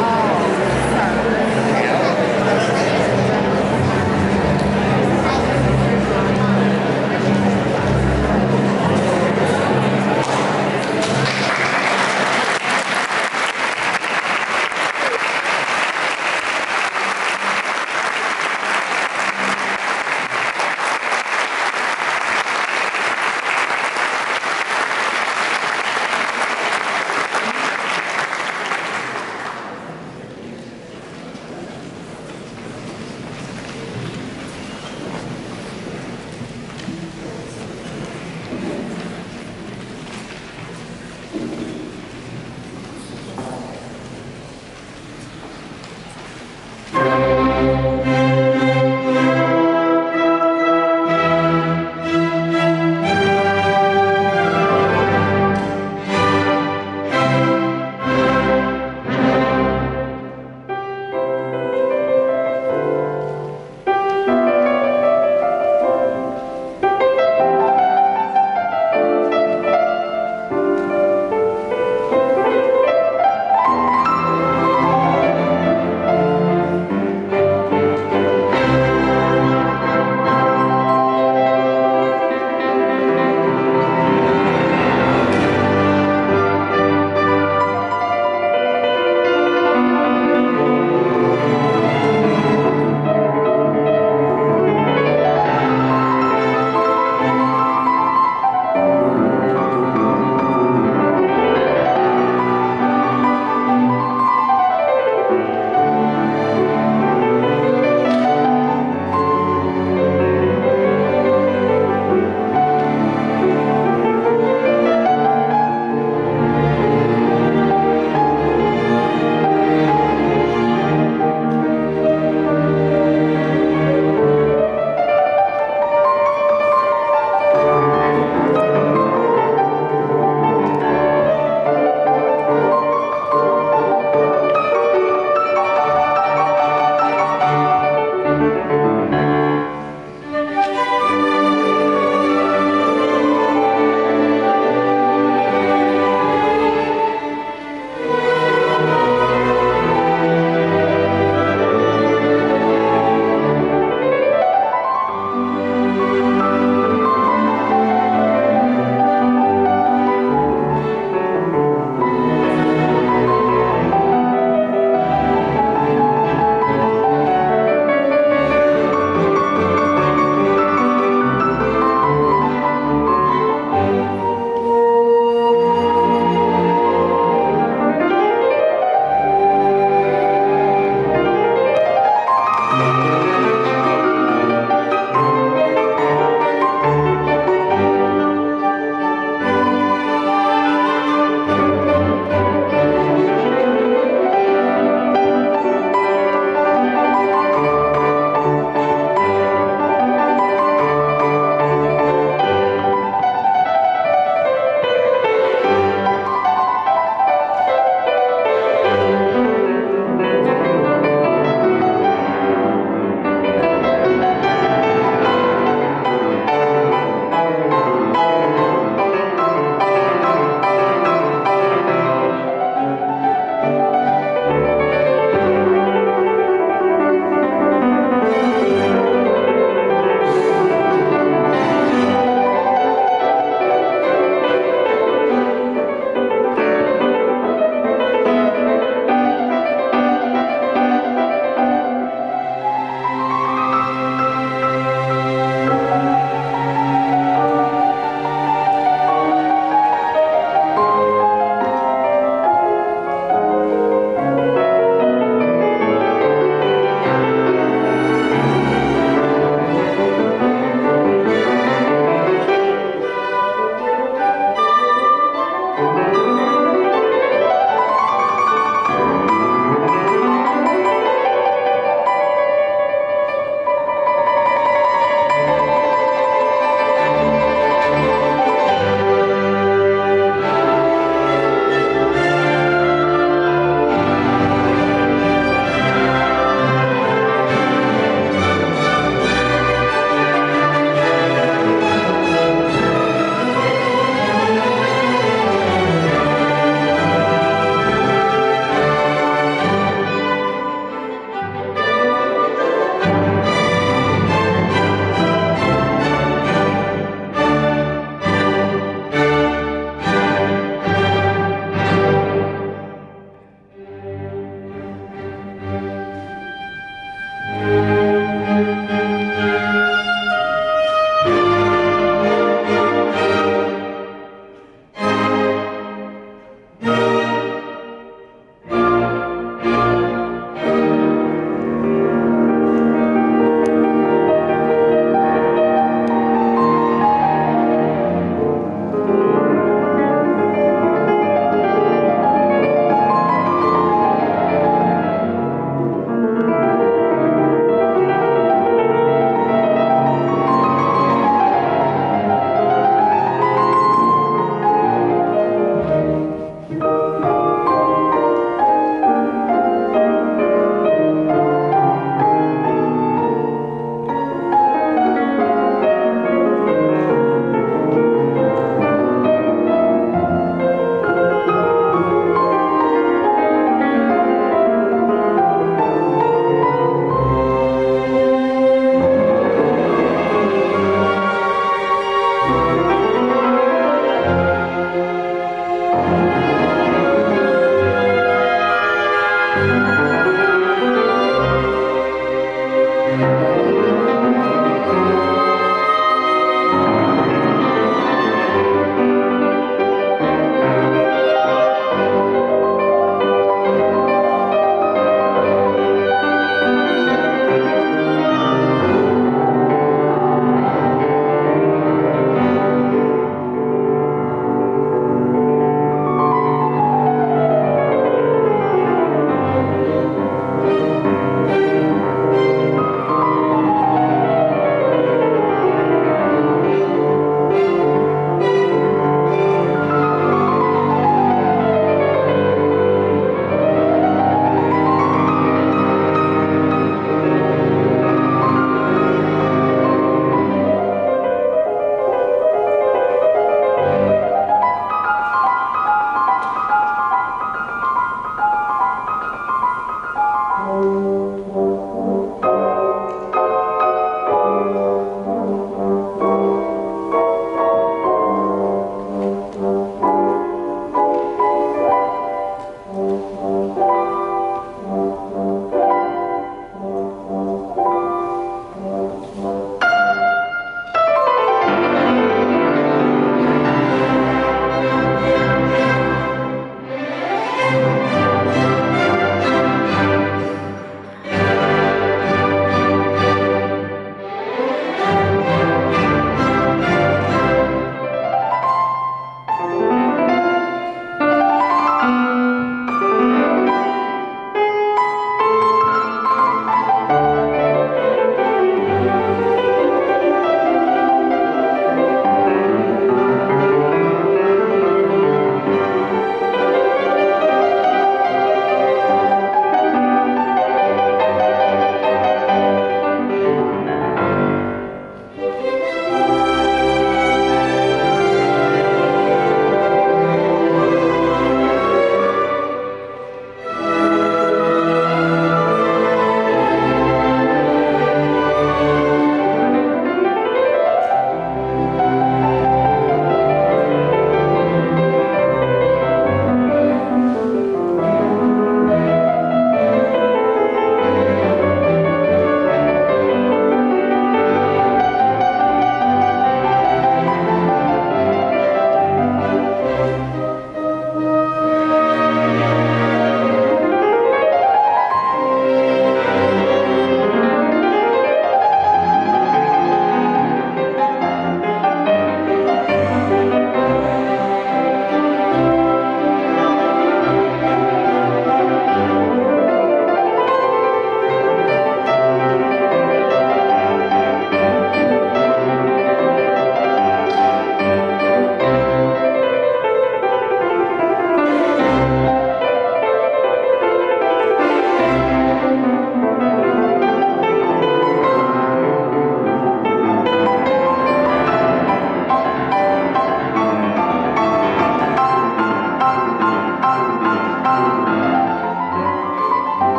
อ่า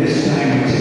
This time